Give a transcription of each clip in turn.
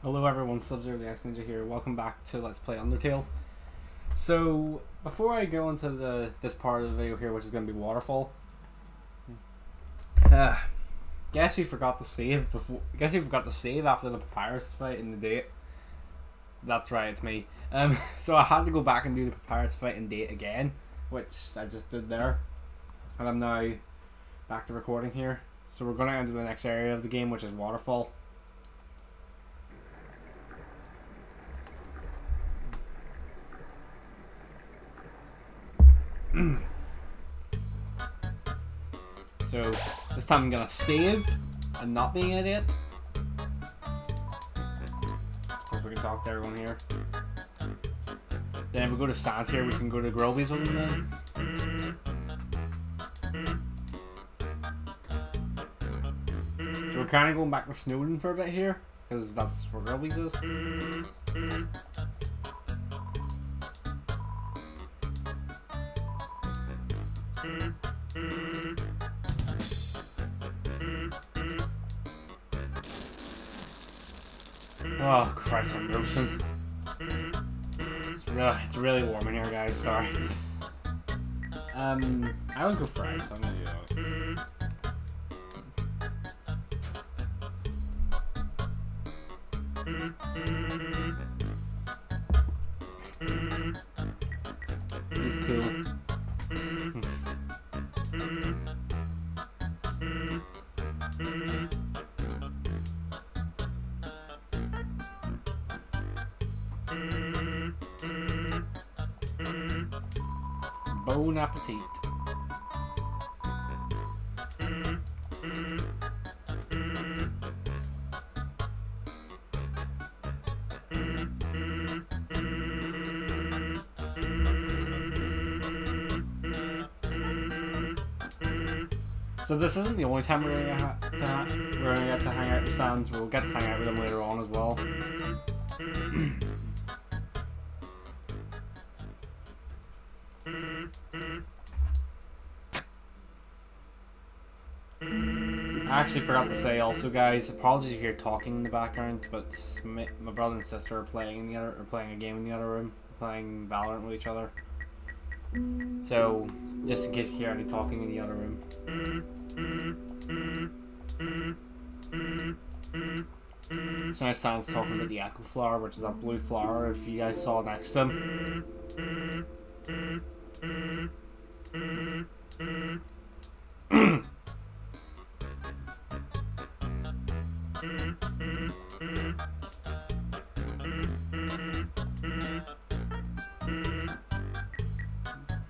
Hello everyone, Sub-Zero the X Ninja here. Welcome back to Let's Play Undertale. So, before I go into the this part of the video here, which is going to be Waterfall, uh, guess we forgot to save before. Guess we forgot to save after the Papyrus fight in the date. That's right, it's me. Um, so I had to go back and do the Papyrus fight in date again, which I just did there, and I'm now back to recording here. So we're going to enter the next area of the game, which is Waterfall. so this time I'm gonna save and not be an idiot. Of course we can talk to everyone here. Then if we go to Sans here, we can go to Grillby's with them. So we're kind of going back to Snowdin for a bit here, because that's where Grillby's is. Oh, Christ, I'm roasting. It's really, it's really warm in here, guys. Sorry. Um, I always go fries, so I'm gonna do that. So this isn't the only time we're gonna, to ha we're gonna get to hang out with Sans. We'll get to hang out with them later on as well. I actually forgot to say also, guys. Apologies if you hear talking in the background, but my, my brother and sister are playing in the other, are playing a game in the other room, playing Valorant with each other. So, just in case you hear any talking in the other room. So now Sans talking about the Echo Flower, which is that blue flower. If you guys saw next to him.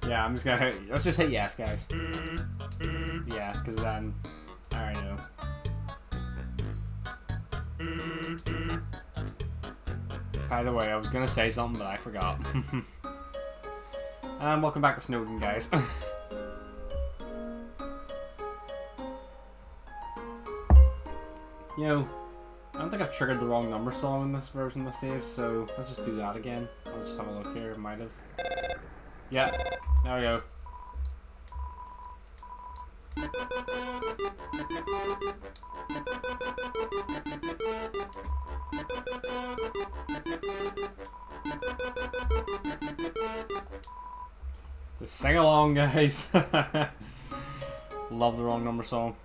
Yeah, I'm just gonna hit, let's just hit yes, guys. Yeah, because then I already know. By the way, I was gonna say something, but I forgot. and um, welcome back to Snowdin, guys. Yo, I don't think I've triggered the wrong number song in this version of the save, so let's just do that again. I'll just have a look here, might have. Yeah, there we go. Just sing along, guys. Love the wrong number song.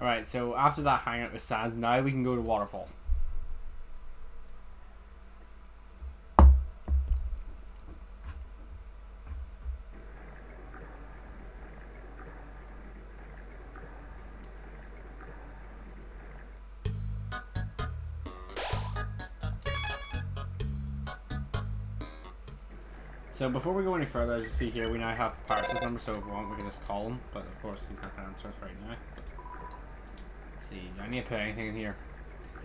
Alright, so after that hangout with Sans, now we can go to Waterfall. So before we go any further, as you see here, we now have Papyrus' number, so if we want, we can just call him. But of course, he's not going to answer us right now see. Do I need to put anything in here?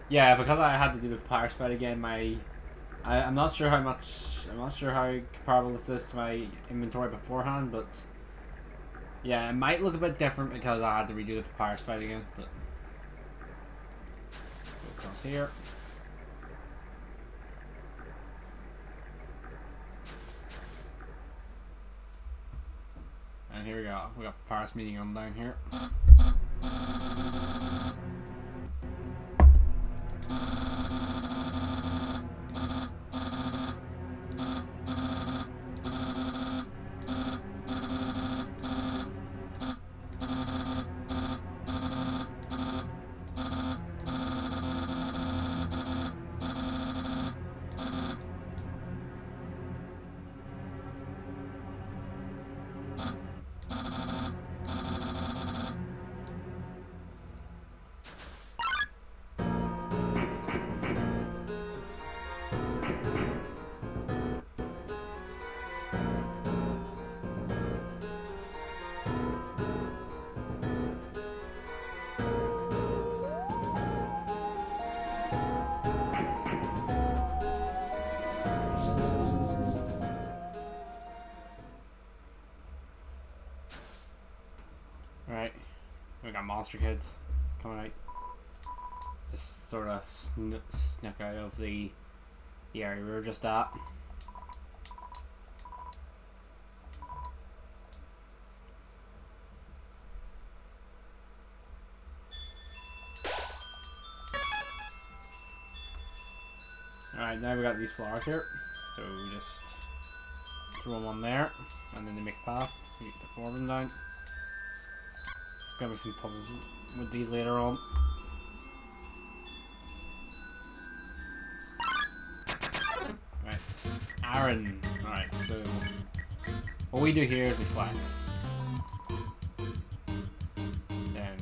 Yeah, because I had to do the papyrus fight again, my... I, I'm not sure how much... I'm not sure how comparable this is to my inventory beforehand, but... Yeah, it might look a bit different because I had to redo the Papyrus fight again, but... Go across here. And here we go. We got Papyrus meeting Undyne here. Got monster kids coming out. Just sort of sn snuck out of the, the area we were just at. Alright, now we got these flowers here. So we just throw them on there, and then they make a path. The four of them down. There's gonna be some puzzles with these later on. Right, Aaron. Alright, so what we do here is we flex. Then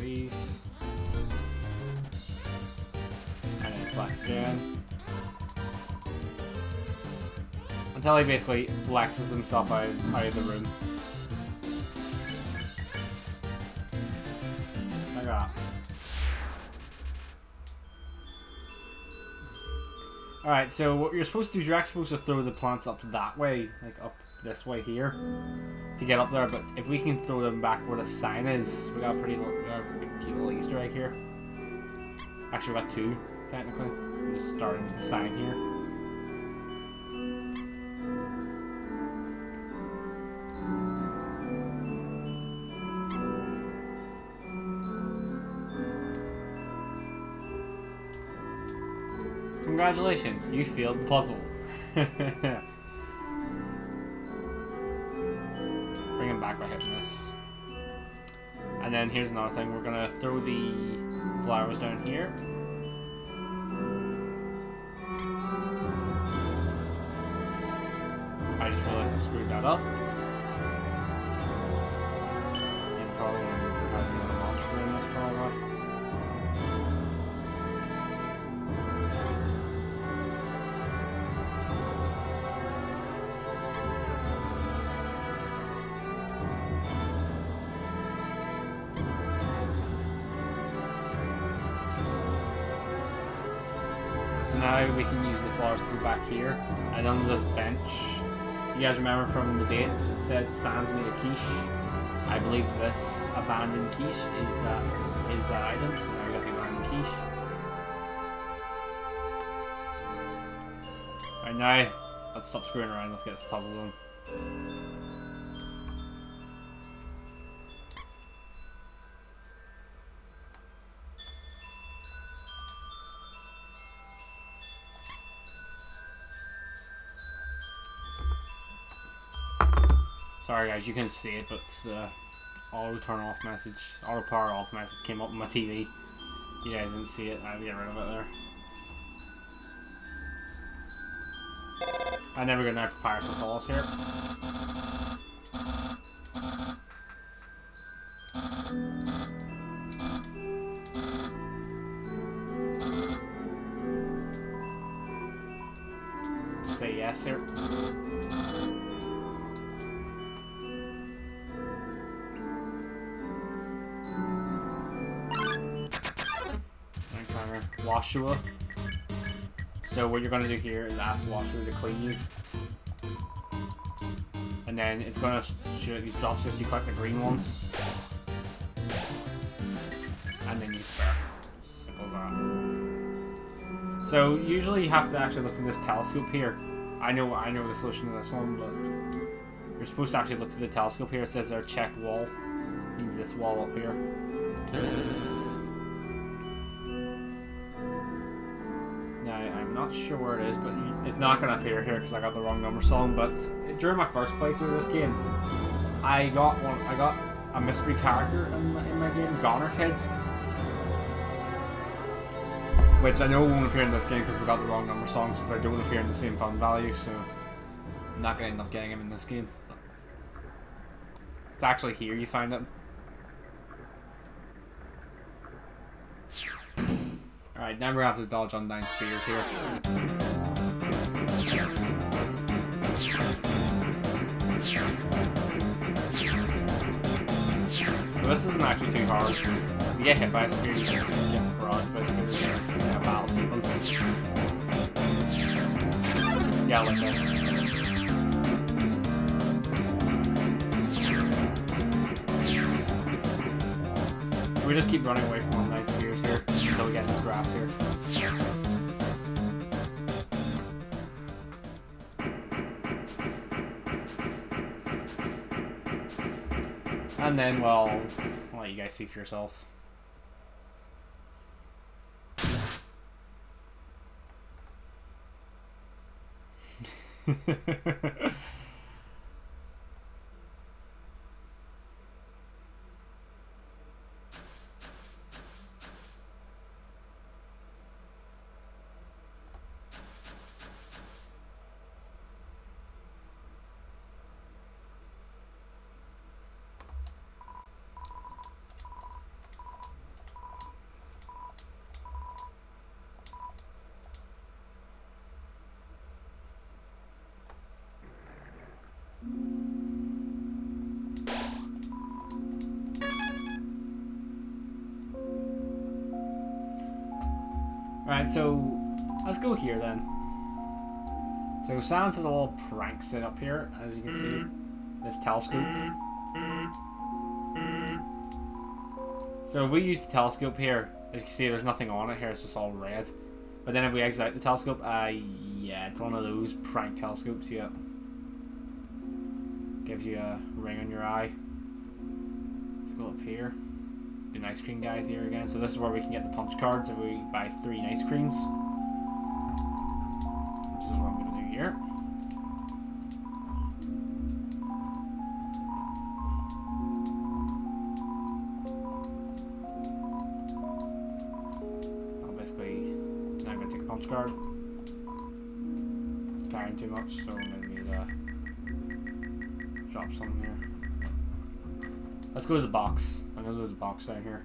these. And then flex again. Until he basically flexes himself out, out of the room. Alright, so what you're supposed to do is you're actually supposed to throw the plants up that way, like up this way here, to get up there, but if we can throw them back where the sign is, we got a pretty, a pretty uh, cute little Easter egg here. Actually, we got two, technically. I'm just starting with the sign here. Congratulations, you failed the puzzle. Bring him back by hitting this. And then here's another thing, we're gonna throw the flowers down here. I just realized I screwed that up. And probably gonna have another monster in this probably. Now we can use the flowers to go back here. And on this bench, you guys remember from the dates, it said Sans made a quiche. I believe this abandoned quiche is that is that item. So now we got the abandoned quiche. Right now, let's stop screwing around. Let's get this puzzle done. Sorry guys, you can see it, but the auto turn off message, auto power off message came up on my TV. You guys didn't see it, I had to get rid of it there. Then we're gonna have to fire some balls here. Say yes here. So what you're gonna do here is ask Woshua to clean you. And then it's gonna shoot these drops so you collect the green ones. And then you spare. Simple as that. So usually you have to actually look through this telescope here. I know I know the solution to this one, but You're supposed to actually look through the telescope here. It says there check wall. means this wall up here. Not sure where it is, but it's not going to appear here because I got the wrong number song. But during my first playthrough of this game, I got one. I got a mystery character in my, in my game, Goner Kid. Which I know won't appear in this game because we got the wrong number song since they don't appear in the same fun value, so I'm not going to end up getting him in this game. It's actually here you find him. Now we have to dodge on nine spears here. So this isn't actually too hard. You get hit by a spear, you get barraged by a spear, yeah, battle sequence. Yeah, like this. We just keep running away from And then, well, I'll let you guys see for yourself. Right, so let's go here then. So Sans has a little prank set up here, as you can see. This telescope. So if we use the telescope here, as you can see, there's nothing on it here. It's just all red. But then if we exit the telescope, uh, yeah, it's one of those prank telescopes. Yeah, gives you a ring on your eye. Let's go up here the ice cream guys here again. So this is where we can get the punch cards if we buy three ice creams. This is what I'm going to do here. I'll basically, now I'm going to take a punch card. It's carrying too much, so I'm going to need to drop something here. Let's go to the box. Box down here.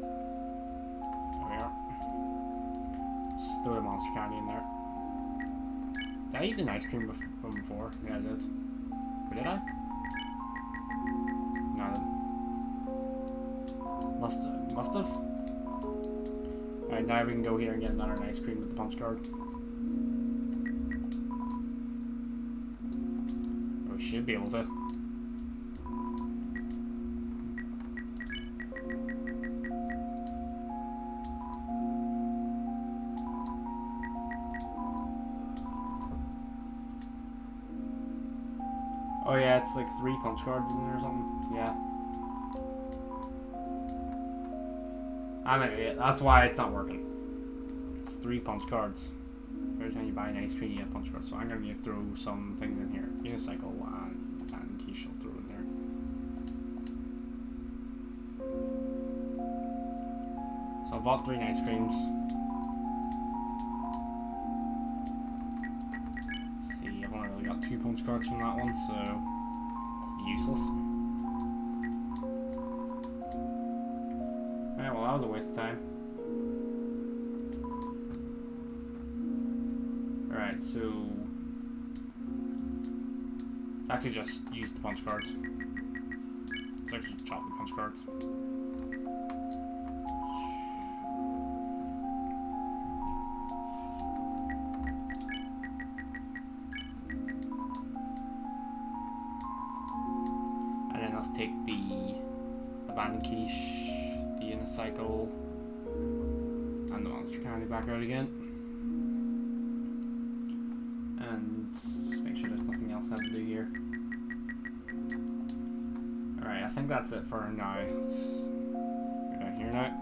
There we are. Throw the monster candy in there. Did I eat an ice cream from before? Yeah, I did. Or did I? No, I didn't. Must, must have. Alright, now we can go here and get another ice cream with the punch card. Oh, we should be able to. It's like three punch cards in there or something. Yeah. I'm an idiot. That's why it's not working. It's three punch cards. Every time you buy an ice cream, you get punch cards. So I'm going to throw some things in here. Unicycle and, and will throw in there. So I bought three ice creams. Let's see, I've only really got two punch cards from that one, so useless. Alright, well that was a waste of time. Alright, so... It's actually just use the punch cards. It's actually chop the punch cards. out again. And just make sure there's nothing else I have to do here. Alright, I think that's it for now. We're go down here now.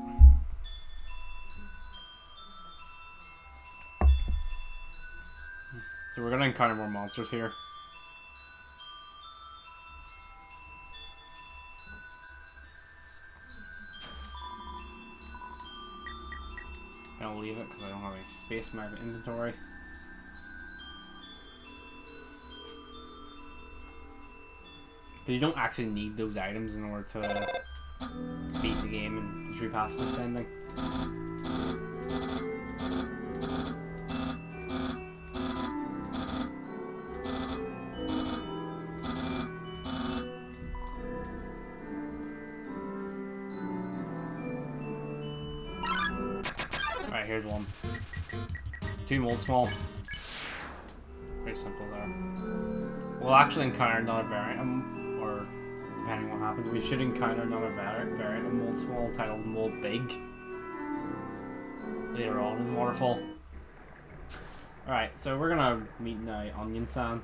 So we're gonna encounter more monsters here. Space in my inventory. But you don't actually need those items in order to beat the game and true pacifist ending. Moldsmal. Very simple there. We'll actually encounter another variant, um, or depending what happens, we should encounter another variant, variant of Moldsmal titled Moldbygg. Later on in the Waterfall. Alright, so we're gonna meet now Onionsan.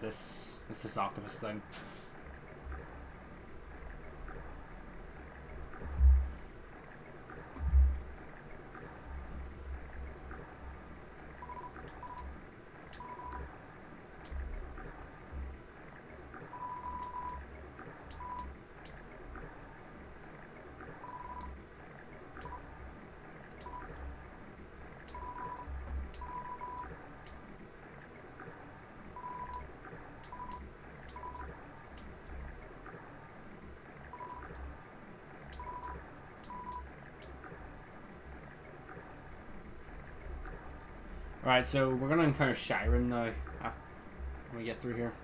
This, this this octopus thing. Alright, so we're gonna encounter Shyren now. When we get through here.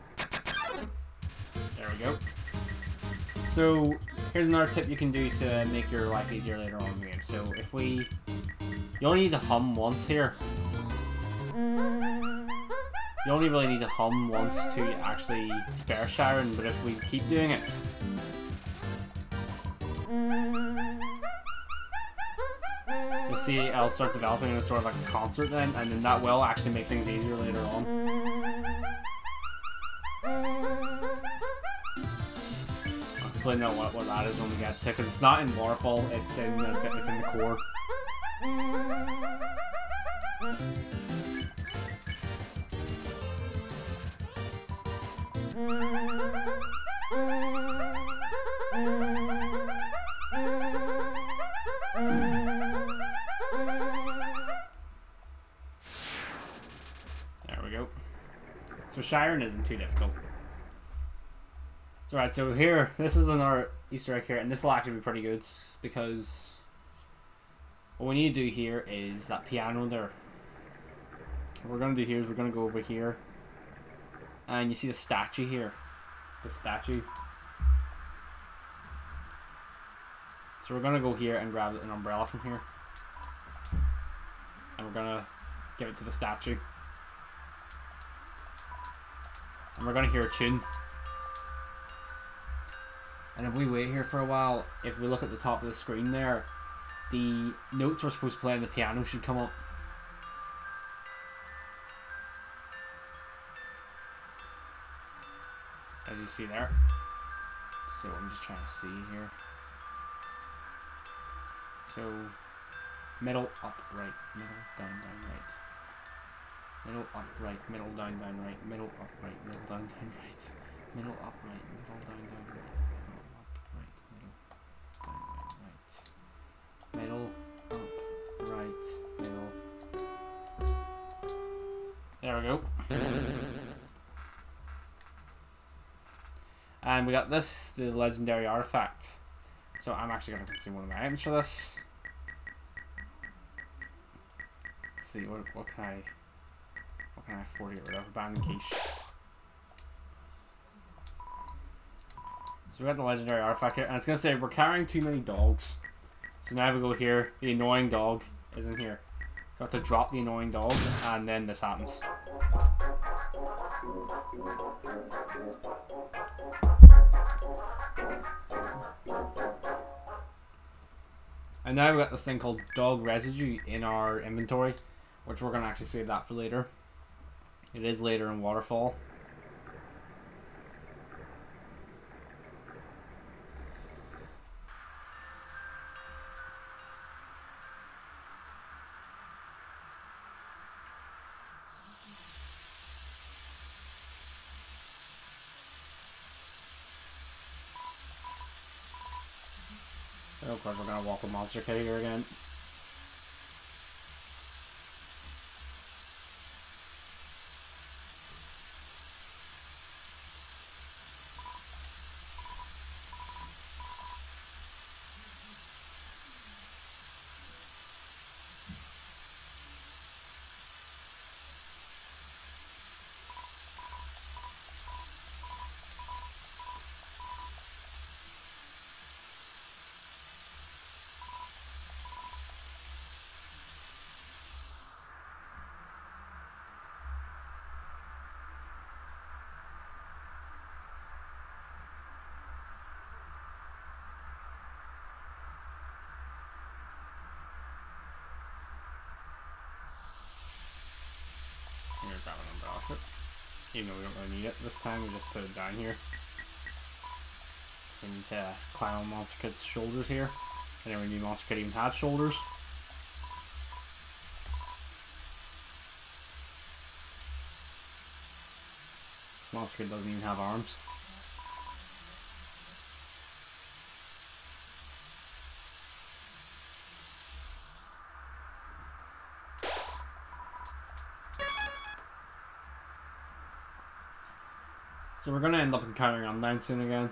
There we go. So, here's another tip you can do to make your life easier later on in the game. So, if we... You only need to hum once here. You only really need to hum once to actually spare Shyren, but if we keep doing it, see I'll start developing into sort of like a concert then, and then that will actually make things easier later on. I'll explain that what, what that is when we get to because it's not in Waterfall, it's in the, it's in the core. Isn't too difficult. So right, so here, this is another Easter egg here, and this will actually be pretty good because what we need to do here is that piano there. What we're gonna do here is we're gonna go over here, and you see the statue here, the statue. So we're gonna go here and grab an umbrella from here, and we're gonna give it to the statue. And we're gonna hear a tune. And if we wait here for a while, if we look at the top of the screen there, the notes we're supposed to play on the piano should come up. As you see there. So I'm just trying to see here. So middle up right, middle down down right. Middle up right, middle down down right, middle up right, middle down down right, middle up right, middle down down right, middle up right, middle down right, middle up right, middle. There we go. And we got this, the legendary artifact. So I'm actually going to consume one of my items for this. Let's see, what, what can I... What can I afford to get rid of? Abandoned quiche. So we got the legendary artifact here, and it's gonna say we're carrying too many dogs. So now we go here, the annoying dog is in here. So I have to drop the annoying dog, and then this happens. And now we've got this thing called dog residue in our inventory, which we're gonna actually save that for later. It is later in Waterfall. Oh, of course we're gonna walk a Monster Kid here again. Even though we don't really need it this time, we just put it down here. we need to climb on Monster Kid's shoulders here. Then we need Monster Kid even had shoulders. Monster Kid doesn't even have arms. So we're gonna end up encountering Undyne soon again.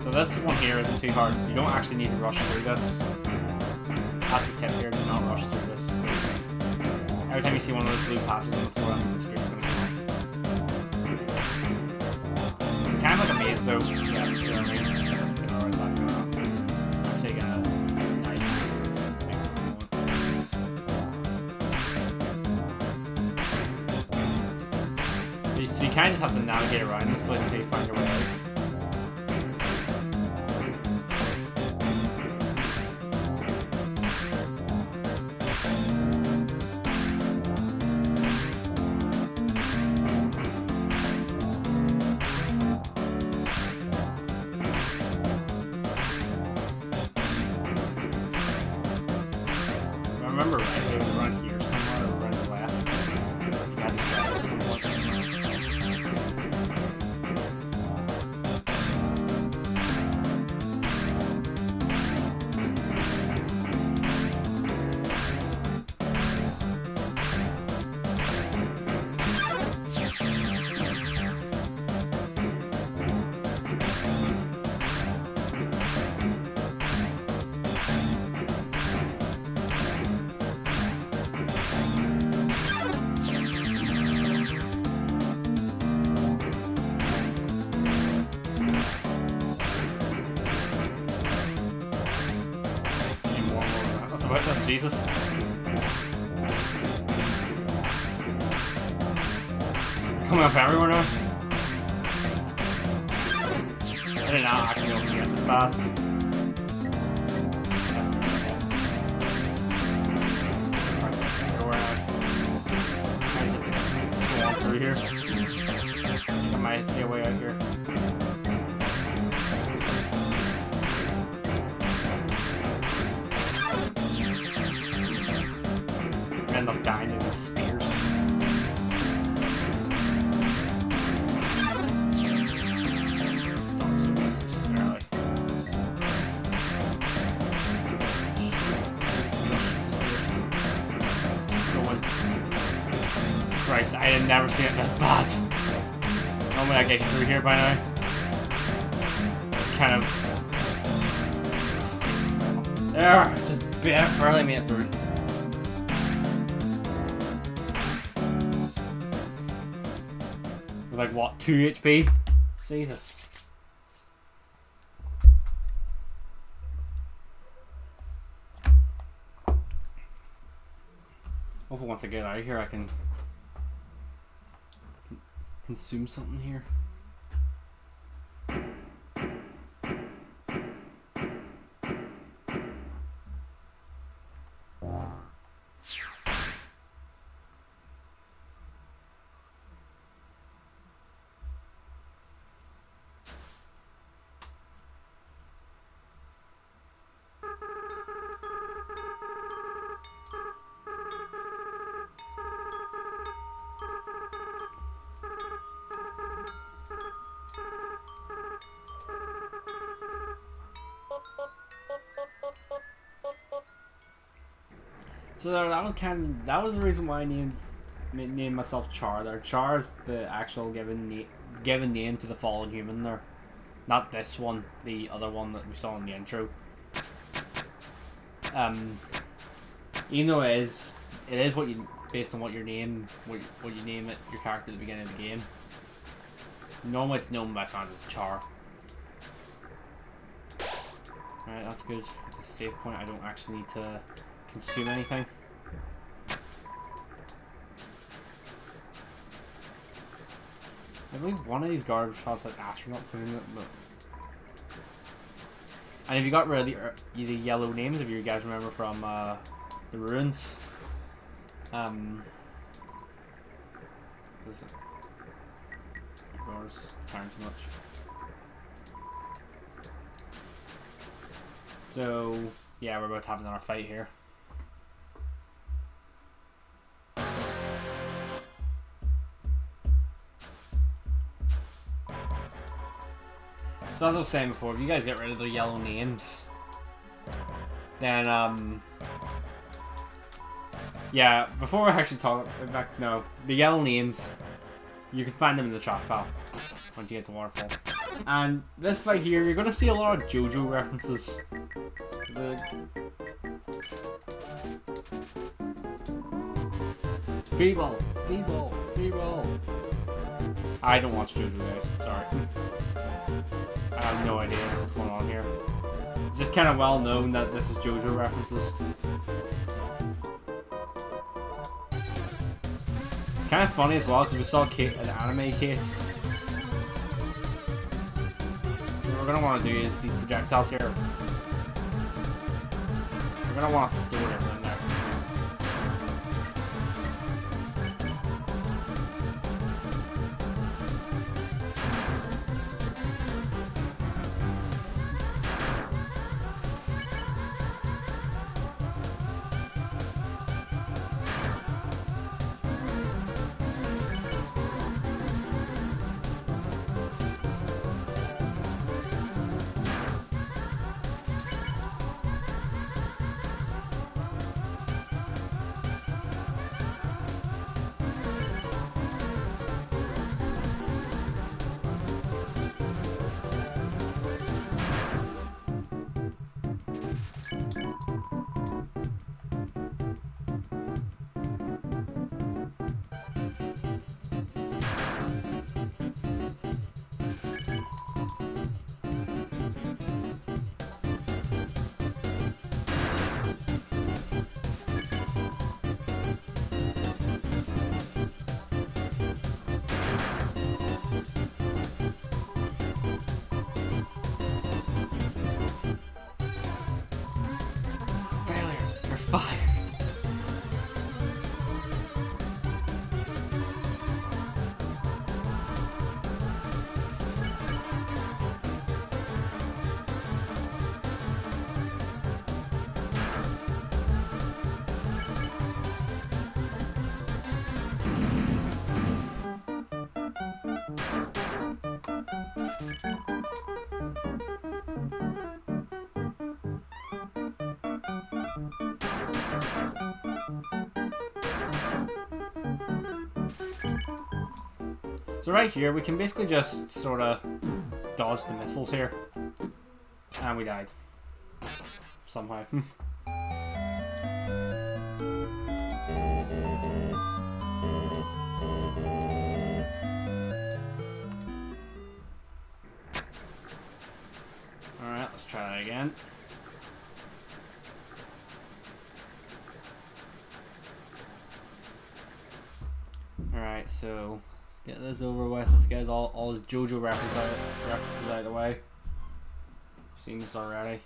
So this one here isn't too hard. You don't actually need to rush through this. That's the tip here, do not rush through this. Every time you see one of those blue patches on the floor, that means the spirit's like a maze though. Yeah, you know what I mean? You know where that's gonna actually gonna. So you kind of just have to navigate around this place until you find your way end up dying in the spears. Christ, I had never seen it this bad. Normally I get through here by now. It's kind of... There, just barely made it through. Like what, 2 HP? Jesus. Hopefully once I get out of here I can consume something here. That was kind of that was the reason why I named named myself Char. There, Char is the actual given name given name to the fallen human. There, not this one, the other one that we saw in the intro. Um, even though it is it is what you based on what your name what you, what you name it your character at the beginning of the game. Normally, it's known by fans as Char. Alright, that's good. At the save point, I don't actually need to consume anything. I believe one of these garbage has like astronaut thing in it, but and if you got rid of the, uh, the yellow names, if you guys remember from uh, the ruins, um, is it? Bars, too much. So, yeah, we're about to have another fight here. So as I was saying before, if you guys get rid of the yellow names, then, um... Yeah, before we actually talk, in fact, no, the yellow names, you can find them in the trash pile once you get to Waterfall. And this fight here, you're gonna see a lot of JoJo references. The... Feeble, feeble, feeble. I don't watch JoJo guys, sorry. I have no idea what's going on here. It's just kind of well known that this is JoJo references. Kind of funny as well because we saw an anime case. So what we're gonna want to do is these projectiles here. We're gonna want to throw them in there. So right here, we can basically just sort of dodge the missiles here. And we died. Somehow. Alright, let's try that again. Alright, so get this over with. Let's get all, all his JoJo references out, references out of the way. I've seen this already.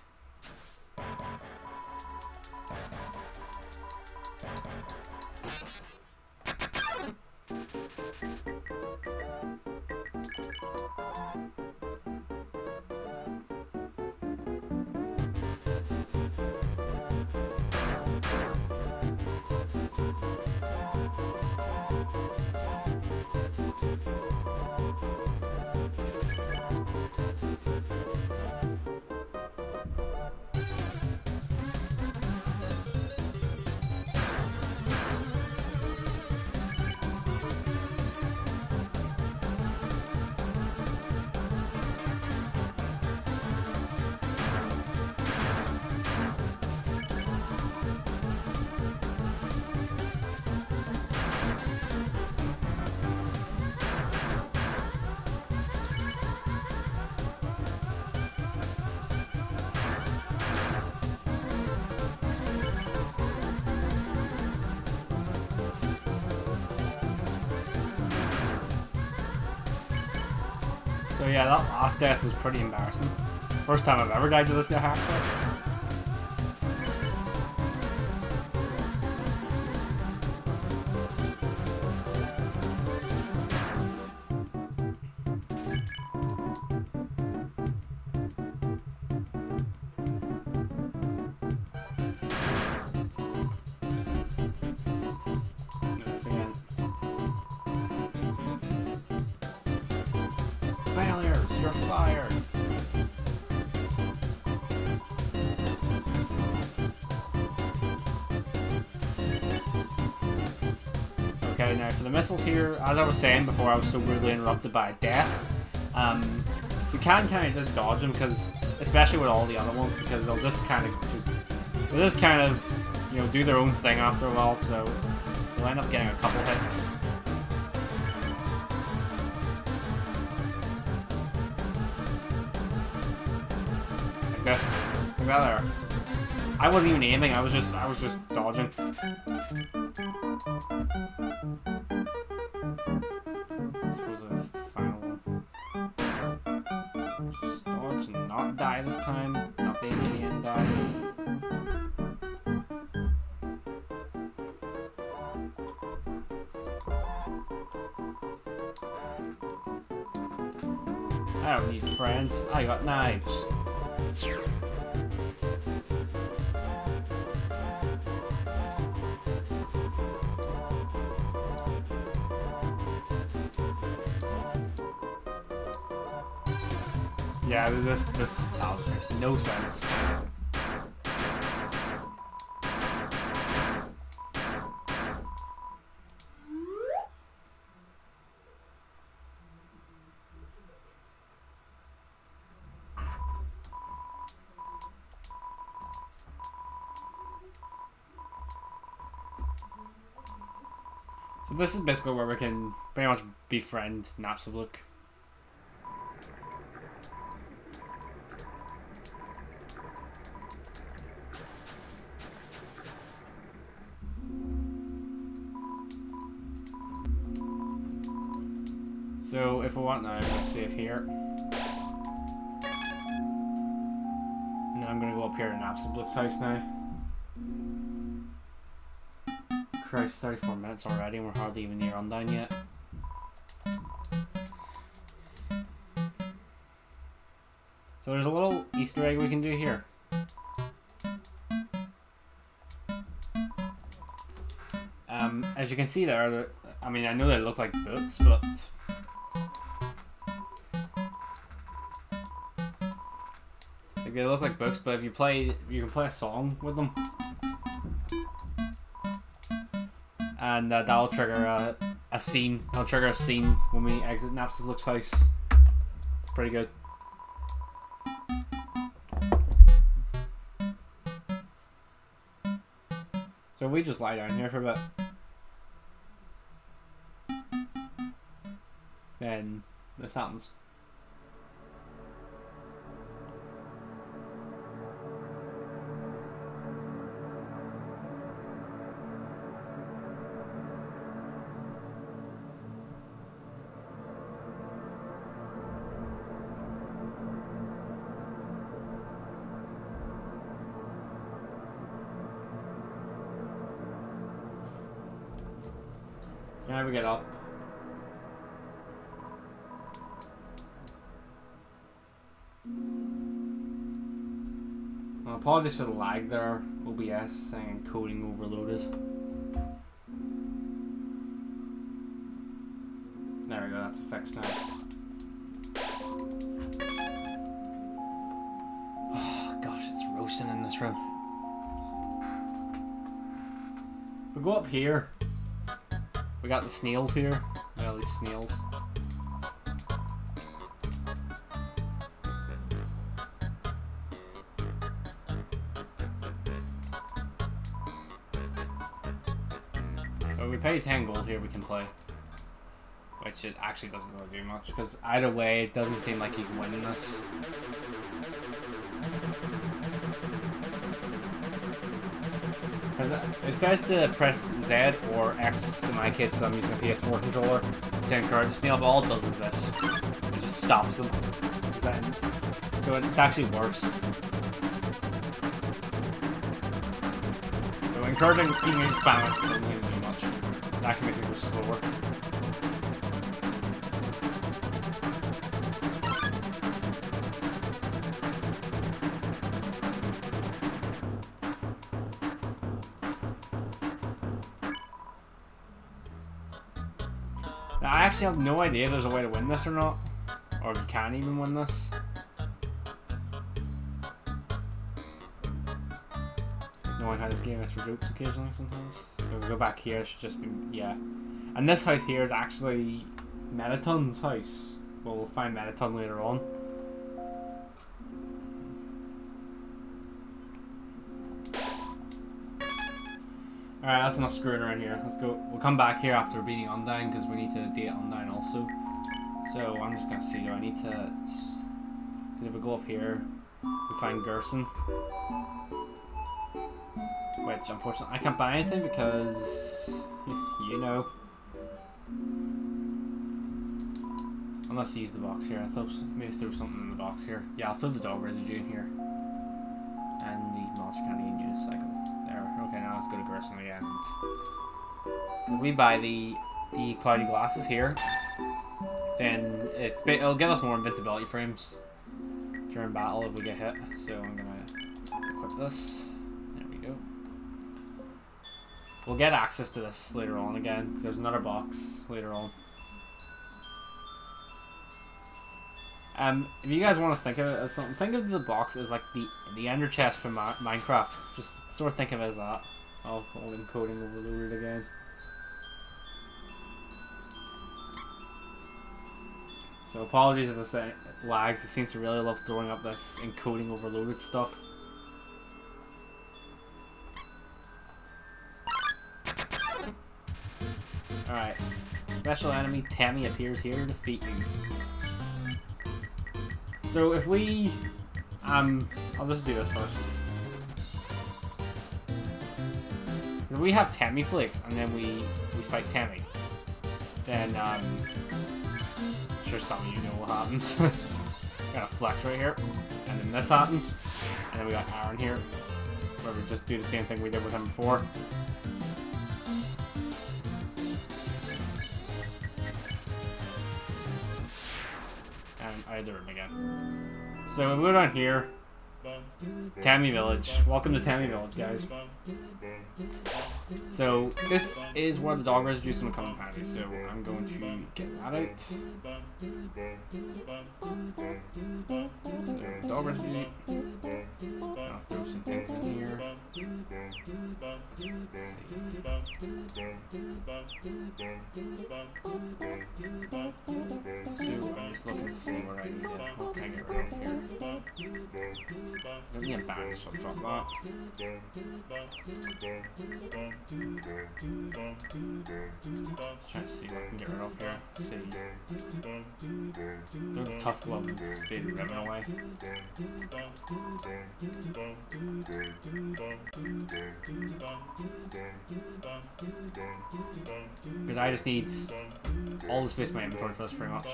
Last death was pretty embarrassing. First time I've ever died to this guy hacked. Here, as I was saying before, I was so rudely interrupted by death. Um, we can kind of just dodge them because, especially with all the other ones, because they'll just kind of just they'll just kind of you know do their own thing after a while. So we'll end up getting a couple hits. Like this, like that there. I wasn't even aiming. I was just I was just dodging. I got knives. Yeah, this this house makes no sense. This is basically where we can pretty much befriend Napstablook. So if we want now, let's save here. And then I'm to go up here to Napstablook's house now. Christ, 34 minutes already and we're hardly even near Undyne yet. So there's a little Easter egg we can do here. Um, as you can see there, I mean, I know they look like books, but... Like they look like books, but if you play, you can play a song with them. And uh, that'll trigger a, a scene. That'll trigger a scene when we exit Napstablook's house. It's pretty good. So we just lie down here for a bit. Then this happens. Apologies for the lag there, OBS saying coding overloaded. There we go, that's fixed now. Oh gosh, it's roasting in this room. we go up here, we got the snails here. All these snails. 10 gold here, we can play. Which it actually doesn't really do much, because either way, it doesn't seem like you can win this. It says to press Z or X in my case because I'm using a PS4 controller to encourage snail ball. It does is this. It just stops them. So it's actually worse. So encouraging teenage spam doesn't really do actually makes it go slower. Now, I actually have no idea if there's a way to win this or not. Or if you can even win this. Knowing how this game is for jokes occasionally sometimes. So we go back here, it should just be, yeah. And this house here is actually Mettaton's house. We'll find Mettaton later on. Alright, that's enough screwing around here. Let's go. We'll come back here after beating Undyne because we need to date Undyne also. So I'm just gonna see, do I need to... Because if we go up here, we find Gerson. Which, unfortunately, I can't buy anything because... You know. Unless I use the box here. I thought maybe throw something in the box here. Yeah, I'll throw the dog residue in here. And the monster candy and use cycle. There. Okay, now let's go to Gerson again. If we buy the the cloudy glasses here, then it, it'll give us more invincibility frames during battle if we get hit. So I'm gonna equip this. We'll get access to this later on again. There's another box later on. Um, if you guys want to think of it as something, think of the box as like the the ender chest from Minecraft. Just sort of think of it as that. Oh, encoding overloaded again. So apologies if this lags. It seems to really love throwing up this encoding overloaded stuff. Alright. Special enemy Temmie appears here to defeat you. So if we... Um, I'll just do this first. If we have Temmie Flakes and then we, we fight Temmie. then um, I'm sure some of you know what happens. got a flex right here, and then this happens, and then we got Aaron here, where we just do the same thing we did with him before. I do him again. So we go down here, Temmie Village. Welcome to Temmie Village, guys. So this is where the dog residue is going to come in handy. So I'm going to get that out. So dog residue. I'll throw some things in here. So I'm just looking to see where I need to. What can I get rid of here? Doesn't get banned, so I'll drop that. Trying to see what I can get rid of here. See. Throw the tough glove and fade ribbon away. Because I just need all the space in my inventory for this pretty much.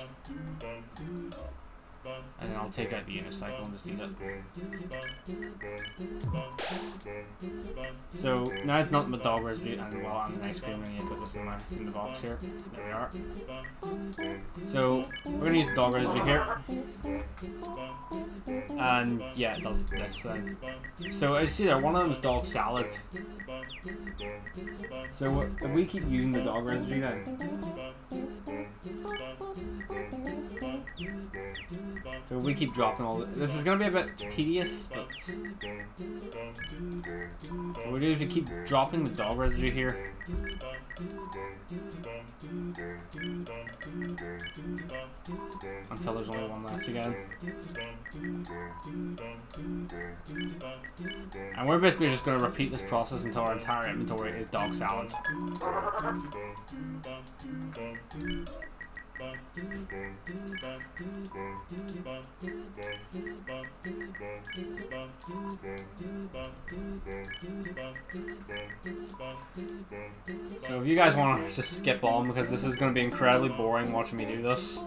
And then I'll take out the inner cycle and just do that. So now it's not my dog residue and well I'm an ice cream and you put this in, my, in the box here. There we are. So we're gonna use the dog residue here. And yeah, it does this. Um, so as you see there, one of them is dog salad. So if we keep using the dog residue then so we keep dropping all this. This is to be a bit tedious, but... We do is we keep dropping the dog residue here. Until there's only one left again. And we're basically just to repeat this process until our entire inventory is dog salad. So if you guys want to just skip on because this is going to be incredibly boring watching me do this.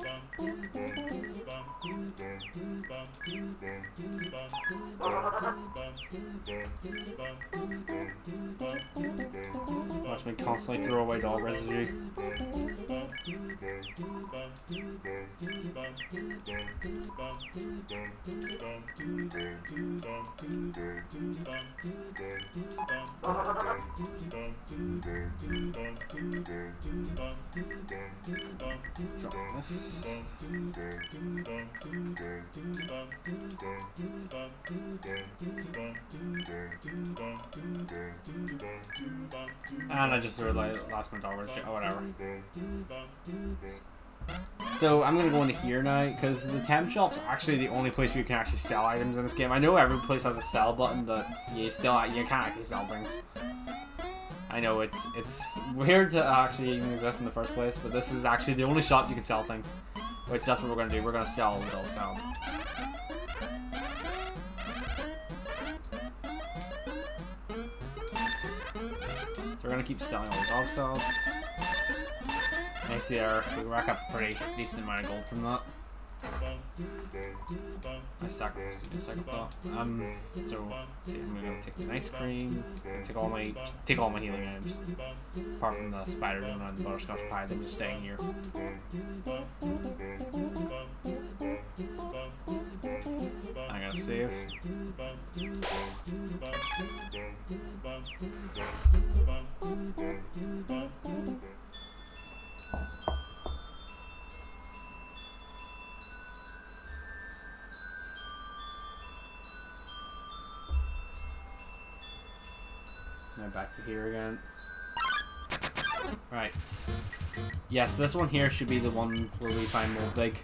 Watch me constantly throw away dog residue. And I just realized lost my dog shit. Oh, whatever. So I'm gonna go into here now because the Tem Shop's actually the only place where you can actually sell items in this game. I know every place has a sell button, but you still you can't actually sell things. I know it's it's weird to actually even exist in the first place, but this is actually the only shop you can sell things. Which that's what we're gonna do. We're gonna sell little sell. So we're gonna keep selling all the dog cells. Nice there. We rack up a pretty decent amount of gold from that. I sack thought. Um so see I'm gonna take the ice cream, take all my take all my healing items. Apart from the spider and the butterscotch pie, they're just staying here. I gotta save. Back to here again. Right. Yes, this one here should be the one where we find Moldbygg.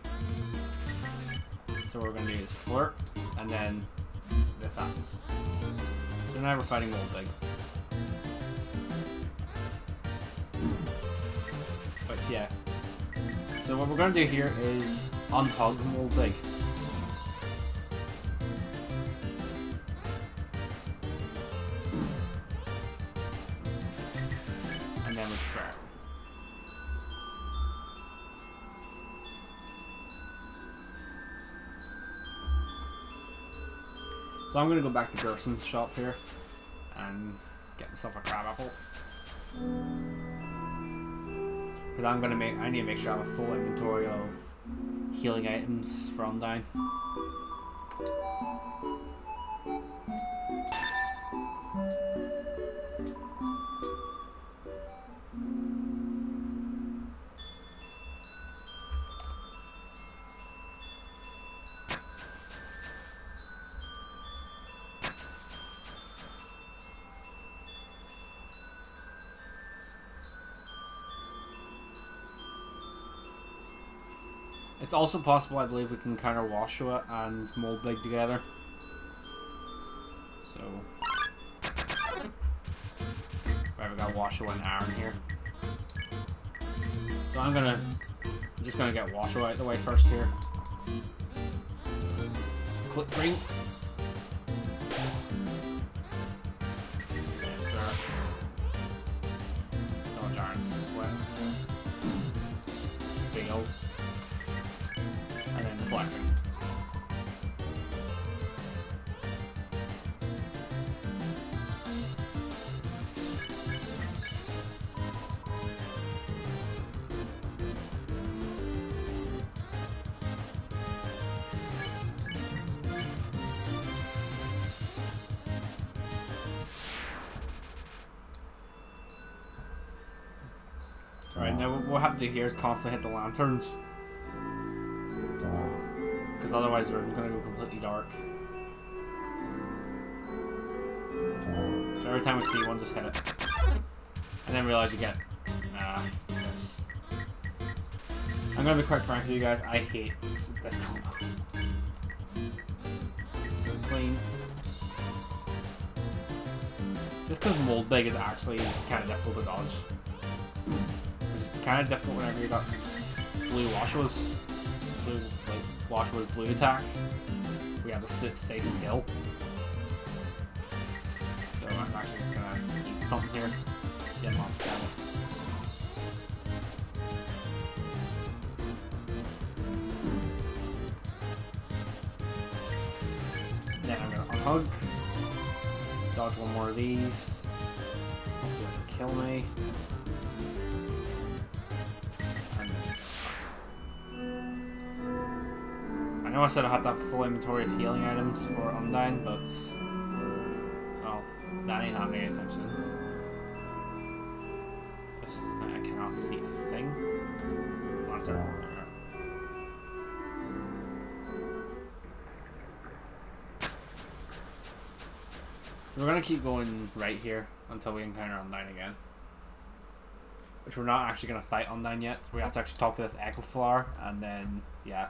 So what we're gonna do is flirt, and then this happens. So now we're fighting Moldbygg. But yeah. So what we're gonna do here is unhug Moldbygg. I'm gonna go back to Gerson's shop here and get myself a crab apple. Because I'm gonna make I need to make sure I have a full inventory of healing items for Undyne. It's also possible, I believe, we can counter Woshua and Moldbygg together. So... Right, we got Woshua and Aaron here. So I'm gonna... I'm just gonna get Woshua out of the way first here. Click green. Is constantly hit the lanterns. Because otherwise we're going to go completely dark. So every time we see one, just hit it. And then realize you get... Nah. I'm going to be quite frank with you guys, I hate this combo. Clean. Just because Moldbygg is actually kind of difficult to dodge. Kind of difficult whenever you got blue Woshua's, blue like Woshua's blue attacks, we have to sit, stay still. So I'm actually just gonna eat something here. Get him off the camera. Then I'm gonna unhug. Dodge one more of these. Doesn't kill me. I said I had that full inventory of healing items for Undyne, but well, that ain't happening anytime soon. I cannot see a thing. There. We're gonna keep going right here until we encounter Undyne again. Which we're not actually gonna fight Undyne yet. We have to actually talk to this Echo Flower and then yeah.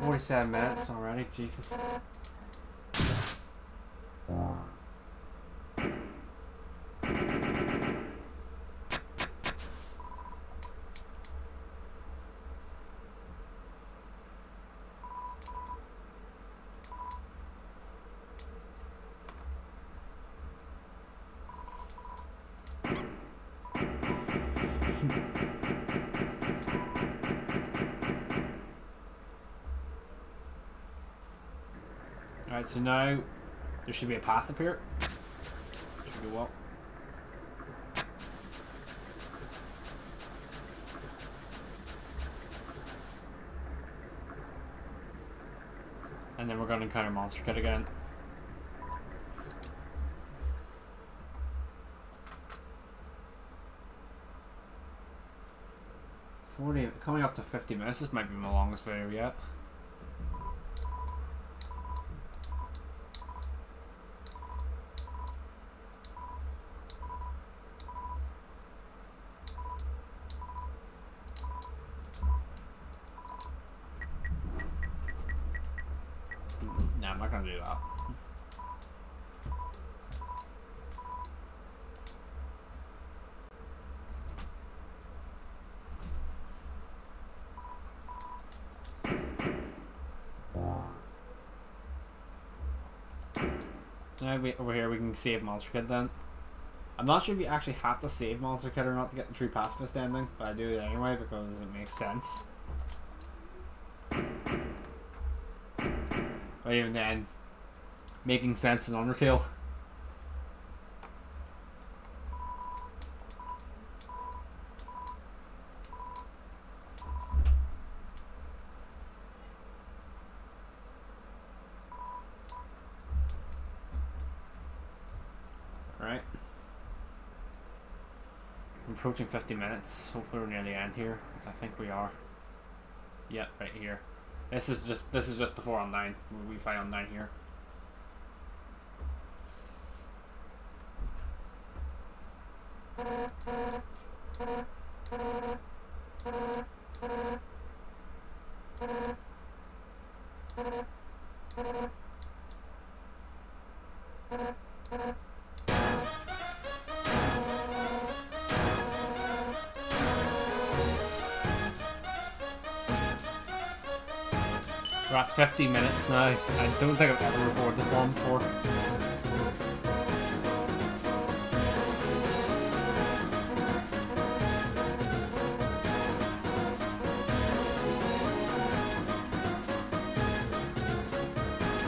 Forty-seven minutes already, Jesus. Alright, so now there should be a path up here. Should go up. And then we're gonna encounter Monster Kid again. Forty coming up to fifty minutes, this might be my longest video yet. No, I'm not gonna do that. So now we, over here we can save Monster Kid then. I'm not sure if you actually have to save Monster Kid or not to get the true pacifist ending, but I do it anyway because it makes sense. But even then, making sense in Undertale. We're approaching 50 minutes. Hopefully we're near the end here, which I think we are. Yep, right here. This is just this is just before Undyne. We fight Undyne here. 50 minutes now. I don't think I've ever recorded this long before.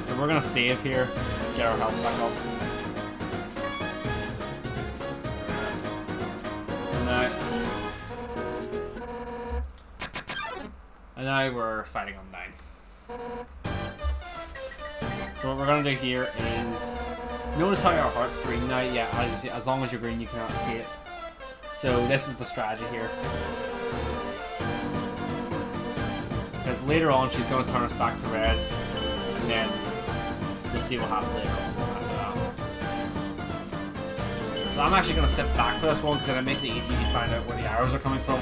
So we're gonna save here, get our health back up. And now, and we're fighting Undyne. So what we're gonna do here is notice how your heart's green now. Yeah, as, you see, as long as you're green, you cannot it. So this is the strategy here. Because later on, she's gonna turn us back to red, and then we'll see what happens later. So I'm actually gonna sit back for this one because it makes it easy to find out where the arrows are coming from.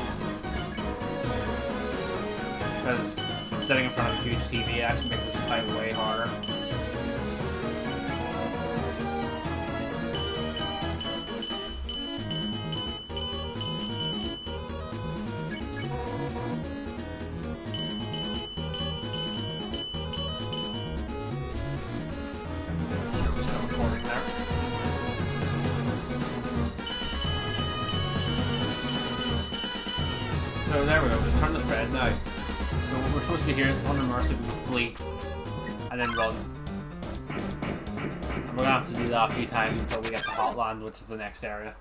because sitting in front of a huge TV actually makes this fight way harder. Hotland, which is the next area.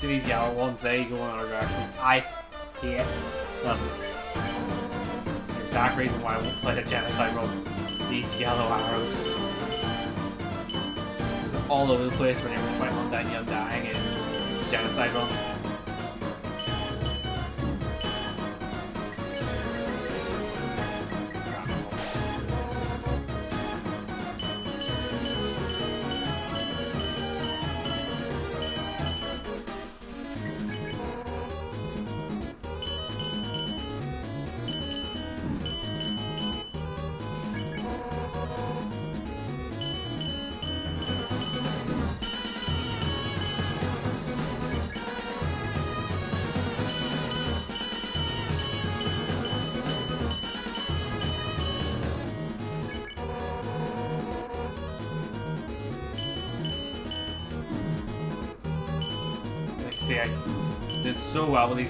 See these yellow ones, they go in other directions. I hate them. The exact reason why I won't play the genocide run. These yellow arrows all over the place whenever you fight one down, you dying in genocide run.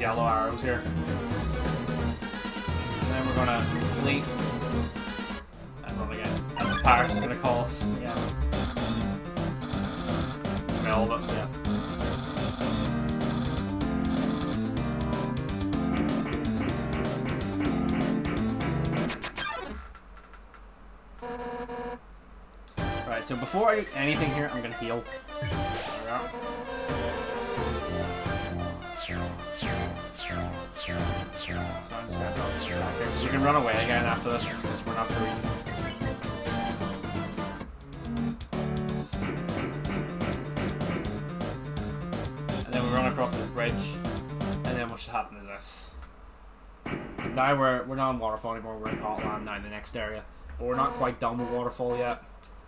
Yellow not Waterfall anymore, we're in Hotland now, the next area. But we're not quite done with Waterfall yet.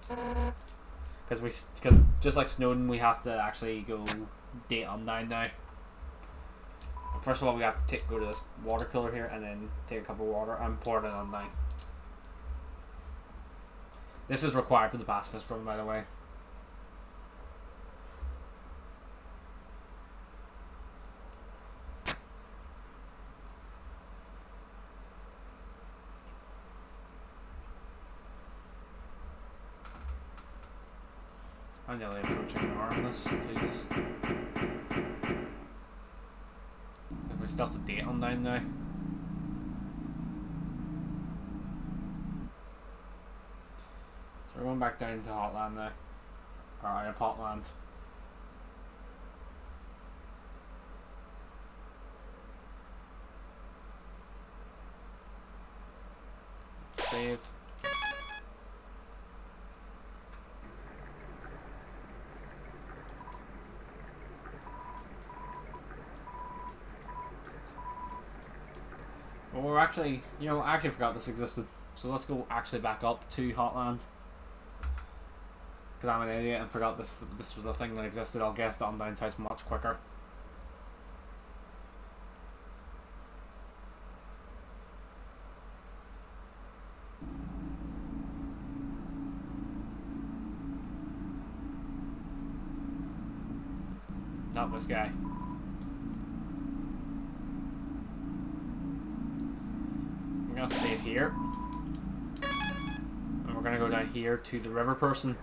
Because we, cause just like Snowdin, we have to actually go date Undyne now. First of all, we have to take, go to this water cooler here and then take a cup of water and pour it on Undyne. This is required for the pacifist run, by the way. I'm nearly approaching this, If we still have to date Undyne now. So we're going back down to Hotland now. Or out of Hotland. Save. We're actually, you know, I actually forgot this existed. So let's go actually back up to Hotland. Because I'm an idiot and forgot this this was a thing that existed. I'll guess Undyne's house much quicker. Not this guy. I'm gonna save here. And we're gonna go down here to the river person.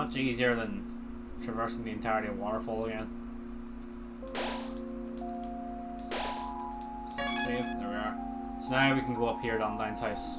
Much easier than traversing the entirety of Waterfall again. Save. There we are. So now we can go up here to Undyne's house.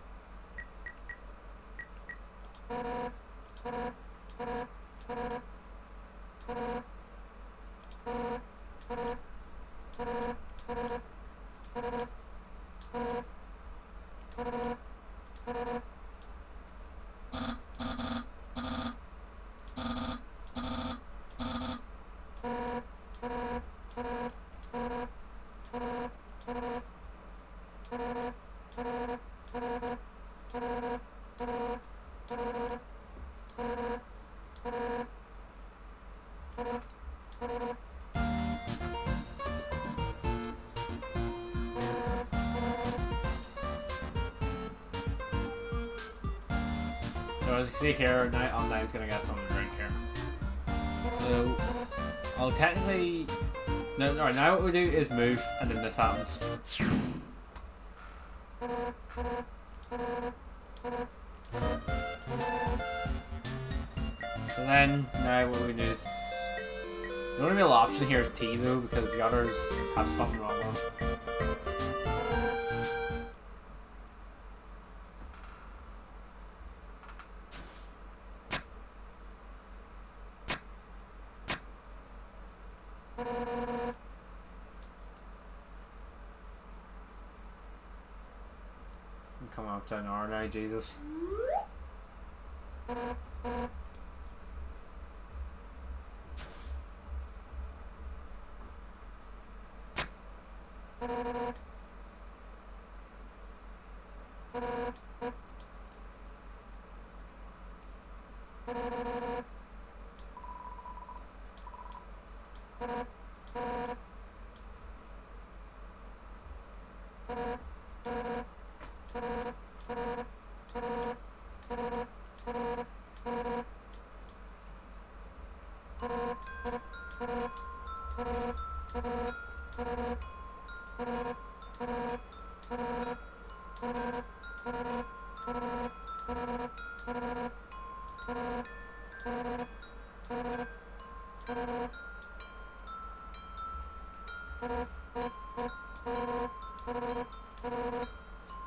So as you can see here, Night Undyne's gonna get something to drink here. So, I'll technically, no, no, now what we do is move, and then this happens. So then, now what we do is, the only real option here is T though, because the others have something wrong with them. An hour now, Jesus.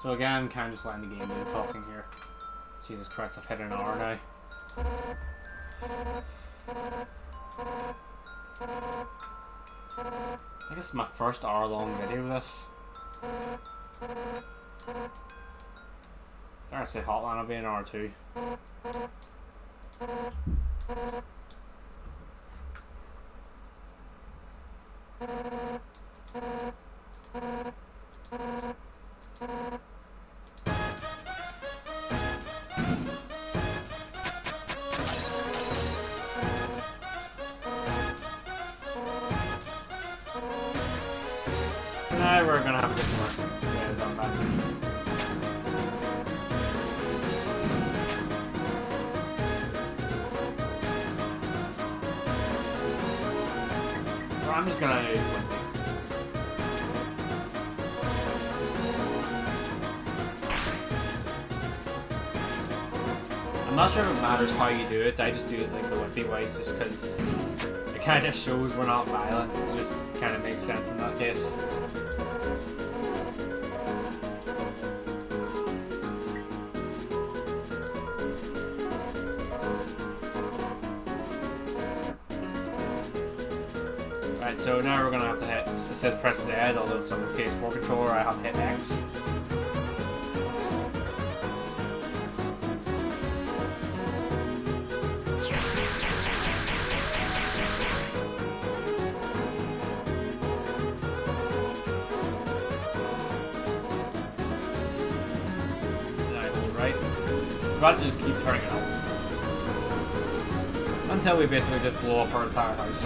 So again, I'm kind of just letting the game do talking here. Jesus Christ, I've hit an hour now. I is my first hour long video of this. Dare I say Hotland will be an hour two. Now, I just do it like the wimpy ways just because it kind of shows we're not violent. It just kind of makes sense in that case. Right, so now we're gonna have to hit, it says press Z, although it's on the PS4 controller, I have to hit X. We basically just blow up our entire house.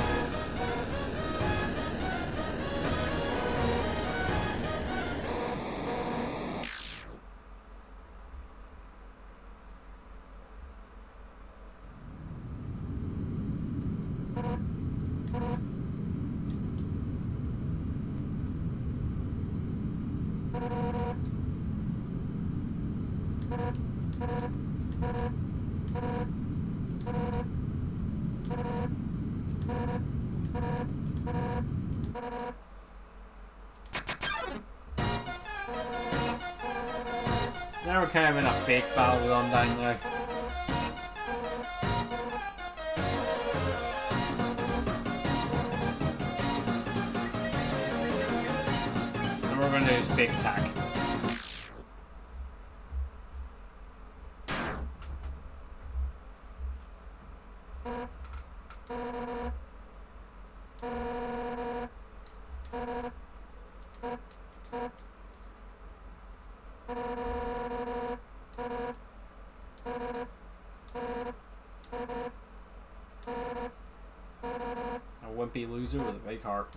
Now we're kind of in a fake battle with Undyne now. And we're going to do is fake attack. A big.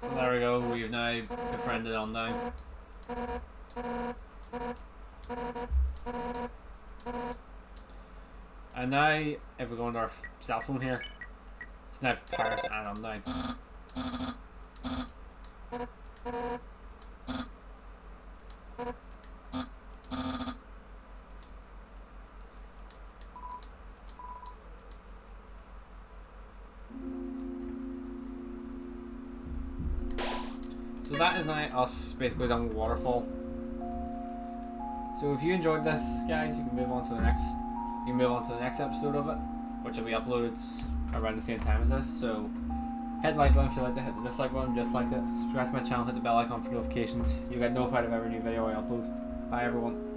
So there we go, we've now befriended Undyne. And now, if we go on our cell phone here, Snipe Paris So that is now us basically done with Waterfall. So if you enjoyed this, guys, you can move on to the next. You can move on to the next episode of it, which will be uploaded around the same time as this. So hit like button if you like it, hit the dislike button just like it. Subscribe to my channel, hit the bell icon for notifications. You get notified of every new video I upload. Bye everyone.